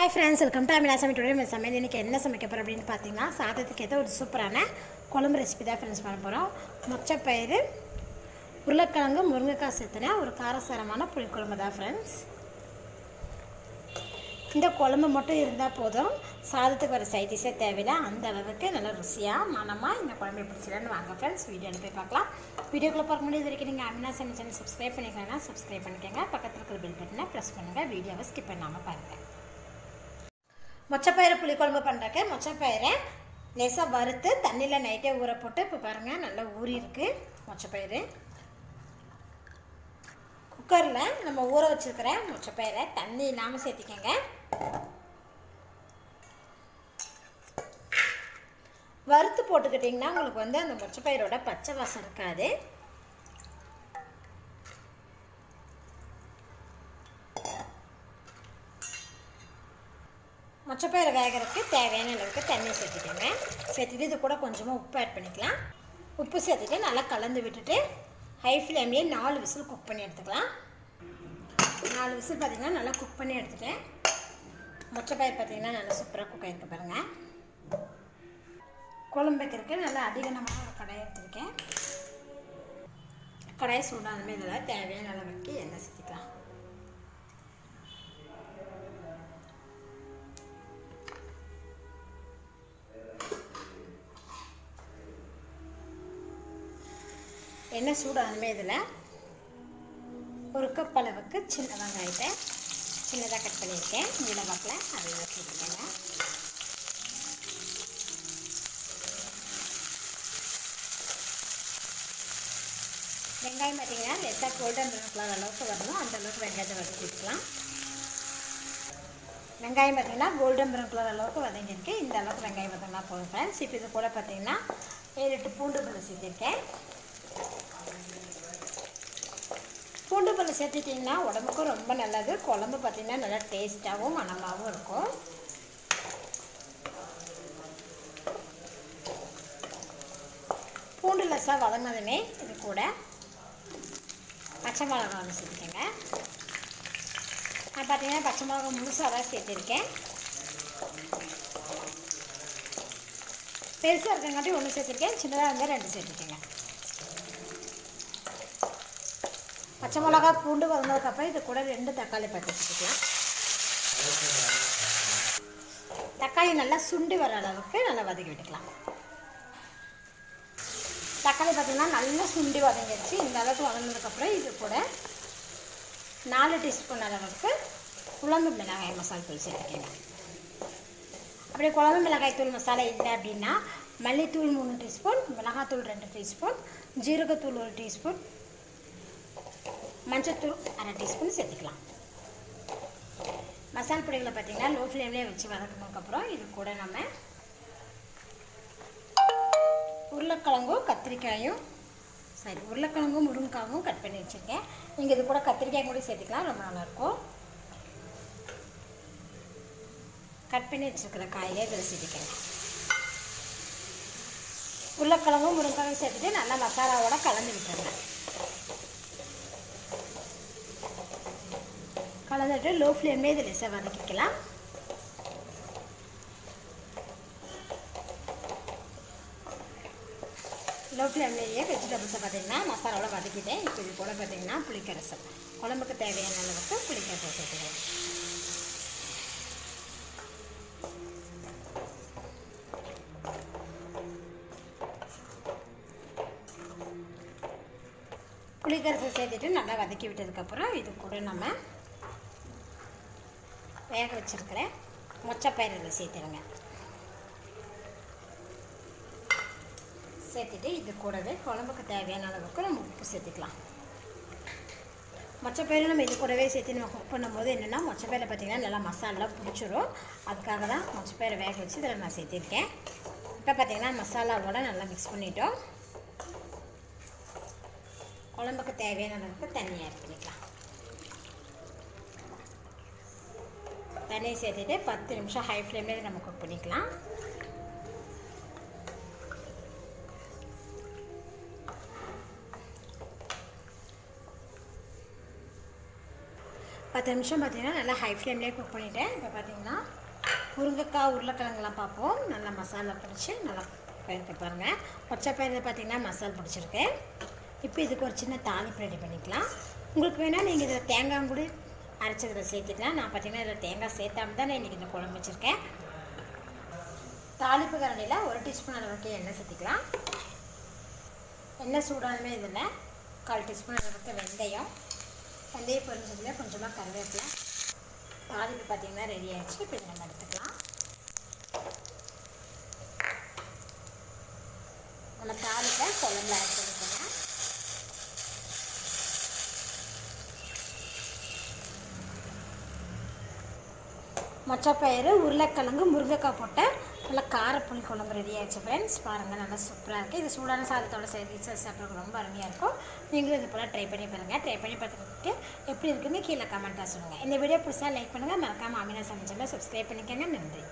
Hi friends welcome to Amila சமையல் நம்ம சமையல் இன்றைக்கி என்ன சமைக்க போகிறோம் அப்படின்னு பார்த்தீங்கன்னா சாதத்துக்கு ஏற்ற ஒரு சூப்பரான குழம்பு ரெசிபி தான் ஃப்ரெண்ட்ஸ் பண்ண போகிறோம் மொச்சப்பயிறு உருளைக்கிழங்கு முருங்கைக்காய் சேர்த்துன ஒரு காரசாரமான புளிக்குழம்பு தான் ஃப்ரெண்ட்ஸ் இந்த குழம்பு மட்டும் இருந்தால் போதும். சாதத்துக்கு ஒரு சைடிஷே தேவையில்லை. அந்த அளவுக்கு நல்லா ருசியாக மனமாக இந்த குழம்பு பிடிச்சிடன்னு வாங்க ஃப்ரெண்ட்ஸ் வீடியோ போய் பார்க்கலாம். வீடியோக்குள்ளே பார்க்க முடியாது வரைக்கும் நீங்கள் அமினா சமையல் சேனல் சப்ஸ்கிரைப் பண்ணிக்கலாம்னா சப்ஸ்கிரைப் பண்ணிக்கோங்க. பக்கத்தில் இருக்கிற பில் பட்டனை ப்ரெஸ் பண்ணுங்கள் வீடியோவை ஸ்கிப் பண்ணாமல் பாருங்கள் மொச்சப்பயிறு புளிக்குழம்பு பண்ணுறக்கு மொச்சப்பயிரை லேசாக வறுத்து தண்ணியில் நைட்டே ஊற போட்டு இப்போ பாருங்கள் நல்லா ஊறி இருக்கு மொச்சப்பயிறு. குக்கரில் நம்ம ஊற வச்சுருக்கிற மொச்சப்பயிரை தண்ணி இல்லாமல் சேர்த்திக்கங்க. வறுத்து போட்டுக்கிட்டிங்கன்னா உங்களுக்கு வந்து அந்த மொச்சப்பயிரோட பச்சை வாசம் இருக்காது. மொச்சப்பயிரை வேகிறதுக்கு தேவையான அளவுக்கு தண்ணி சேர்த்துக்கோங்க. சேர்த்துட்டு இது கூட கொஞ்சமாக உப்பு ஆட் பண்ணிக்கலாம். உப்பு சேர்த்துட்டு நல்லா கலந்து விட்டுட்டு ஹை ஃப்ளேம்லேயே நாலு விசில் குக் பண்ணி எடுத்துக்கலாம். நாலு விசில் பார்த்திங்கன்னா நல்லா குக் பண்ணி எடுத்துட்டேன். மொச்சப்பயிர் பார்த்திங்கன்னா நல்லா சூப்பராக குக் ஆகிருக்கு பாருங்கள் குழம்பு வைக்கிறதுக்கு நல்லா அதிகமான ஒரு கடாயை எடுத்துருக்கேன். கடாய் சூடானமே இதில் தேவையான அளவுக்கு எண்ணெய் சேர்த்துக்கலாம். எண்ணெய் சூடானுமே இதில் ஒரு கப் அளவுக்கு சின்ன வெங்காயத்தை சின்னதாக கட் பண்ணியிருக்கேன். நீல வாக்கில் அதை வச்சுருக்கேங்க வெங்காயம் பார்த்தீங்கன்னா லேசாக கோல்டன் ப்ரௌன் கலர் அளவுக்கு வரணும். அந்த அளவுக்கு வெங்காயத்தை வதக்கிக்கலாம் வெங்காயம் பார்த்தீங்கன்னா கோல்டன் ப்ரௌன் கலர் அளவுக்கு வதங்கியிருக்கு. இந்த அளவுக்கு வெங்காயம் வதங்கினா போதும் ஃப்ரெண்ட்ஸ் இப்போ இது கூட பார்த்தீங்கன்னா ஏழு எட்டு பூண்டு பழம் செஞ்சுருக்கேன் பூண்டு பழம் சேர்த்துட்டிங்கன்னா உடம்புக்கும் ரொம்ப நல்லது. குழம்பு பார்த்திங்கன்னா நல்லா டேஸ்ட்டாகவும் மணமாகவும் இருக்கும். பூண்டு லெஸ்ஸாக வதங்கினதுமே இது கூட பச்சை மிளகா ஒன்று சேர்த்துக்கோங்க. நான் பார்த்தீங்கன்னா பச்சை மிளகா முழுசாக தான் சேர்த்துருக்கேன். பெருசாக இருக்கங்காட்டி ஒன்று சேர்த்துருக்கேன் சின்னதாக இருந்தால் ரெண்டு சேர்த்துக்கோங்க பச்சை மிளகா பூண்டு வதங்கினதுக்கப்புறம் இது கூட ரெண்டு தக்காளி பற்றி வச்சுக்கலாம் தக்காளி நல்லா சுண்டி வர அளவுக்கு நல்லா வதக்கி விட்டுக்கலாம் தக்காளி பார்த்திங்கன்னா நல்லா சுண்டி வதங்கிடுச்சு இந்த அளவுக்கு வதங்கினதுக்கப்புறம் இது கூட நாலு டீஸ்பூன் அளவுக்கு குழம்பு மிளகாய் மசாலா தூள் சேர்த்துக்கோங்க அப்படி குழம்பு மிளகாய் தூள் மசாலா இல்லை அப்படின்னா மல்லித்தூள் மூணு டீஸ்பூன் மிளகாத்தூள் ரெண்டு டீஸ்பூன் ஜீரகத்தூள் ஒரு டீஸ்பூன் மஞ்சத்தூள் அரை டீஸ்பூன் சேர்த்துக்கலாம். மசாலா பொடிகளை பார்த்திங்கன்னா லோ ஃப்ளேம்லேயே வச்சு வதக்கினதுக்கப்புறம் இது கூட நம்ம உருளைக்கிழங்கும் கத்திரிக்காயும் சாரி உருளைக்கிழங்கும் முருங்கைக்காயும் கட் பண்ணி வச்சுருக்கேன். நீங்கள் இது கூட கத்திரிக்காய் கூட சேர்த்துக்கலாம் ரொம்ப நல்லாயிருக்கும். கட் பண்ணி வச்சுருக்கிற காயை இதில் சேர்த்துக்கங்க. உருளைக்கிழங்கும் முருங்கைக்காயும் சேர்த்துட்டு நல்லா மசாலாவோட கலந்து விட்டுருங்க. கலந்துட்டு லோ ஃப்ளேம்லேயே இதில் லேசாக வதக்கிக்கலாம் லோ ஃப்ளேம்லேயே வெஜிடபிள்ஸை பார்த்திங்கன்னா மசாலாவில் வதக்கிட்டேன் இப்போ இது கூட பார்த்திங்கன்னா புளிக்கரசம் குழம்புக்கு தேவையான அளவுக்கு புளிக்கரசம் சேர்த்துக்கலாம். புளிக்கரசம் சேர்த்துட்டு நல்லா வதக்கி விட்டதுக்கப்புறம் இது கூட நம்ம வேக வச்சுருக்கிற இதில் சேர்த்துருங்க சேர்த்துட்டு இது கூடவே குழம்புக்கு தேவையான அளவுக்கு நம்ம உப்பு சேர்த்துக்கலாம். மொச்சப்பயிறு நம்ம இது கூடவே சேர்த்து நம்ம குக் பண்ணும்போது என்னென்னா மொச்சப்பயிரை பார்த்திங்கன்னா நல்லா மசாலாலாம் பிடிச்சிரும். அதுக்காக தான் மொச்சப்பயிரை வேக வச்சு இதில் நான் சேர்த்திருக்கேன். இப்போ பார்த்திங்கன்னா மசாலாவோட நல்லா மிக்ஸ் பண்ணிட்டோம். குழம்புக்கு தேவையான அளவுக்கு தண்ணியாக ஆட் பண்ணிக்கலாம். தண்ணியை சேர்த்துட்டு பத்து நிமிஷம் ஹை ஃப்ளேம்லேயே நம்ம குக் பண்ணிக்கலாம். பத்து நிமிஷம் பார்த்தீங்கன்னா நல்லா ஹை ஃப்ளேம்லேயே குக் பண்ணிட்டேன் இப்போ பார்த்தீங்கன்னா முருங்கைக்காய் உருளைக்கிழங்குலாம் பார்ப்போம். நல்லா மசாலா பிடிச்சி நல்லா பயிர்க்க பாருங்கள் பச்சை பயிரில் பார்த்தீங்கன்னா மசாலா பிடிச்சிருக்கு. இப்போ இதுக்கு ஒரு சின்ன தாளிப்பு ரெடி பண்ணிக்கலாம். உங்களுக்கு வேணால் நீங்கள் இதில் தேங்காய் கூட அரைச்சதில் சேர்த்துக்கலாம் நான் பார்த்திங்கன்னா இதில் தேங்காய் சேர்த்தாம தான் நான் இன்றைக்கி இந்த குழம்பு வச்சுருக்கேன். தாளிப்பு கரண்டியில் ஒரு டீஸ்பூன் அளவுக்கு எண்ணெய் சேர்த்துக்கலாம். எண்ணெய் சூடானுமே இதில் கால் டீஸ்பூன் அளவுக்கு வெந்தயம் வெந்தயம் பொரிஞ்சதில் கொஞ்சமாக கருவேப்பிலை. தாளிப்பு பார்த்தீங்கன்னா ரெடி ஆகிடுச்சு இப்போ இதை நம்ம எடுத்துக்கலாம். நம்ம தாளிப்பை குழம்புல ஆட் பண்ணிக்கலாம் மொச்சப்பயிறு உருளைக்கிழங்கு முருங்கைக்காய் போட்ட நல்லா காரப்புளி குழம்பு ரெடி ஆயிடுச்சு ஃப்ரெண்ட்ஸ் பாருங்கள் நல்லா சூப்பராக இருக்குது இது சூடான சாதத்தோட சேர்த்து சாப்பிட்றதுக்கு ரொம்ப அருமையாக இருக்கும். நீங்களும் இது போல் ட்ரை பண்ணி பாருங்கள் ட்ரை பண்ணி பார்த்துக்கிட்டு எப்படி இருக்குன்னு கீழே கமெண்ட்டாக சொல்லுங்கள் இந்த வீடியோ புதுசாக லைக் பண்ணுங்கள் மறக்காமல் அமினா சமைச்சல சப்ஸ்கிரைப் பண்ணிக்கோங்க. நன்றி.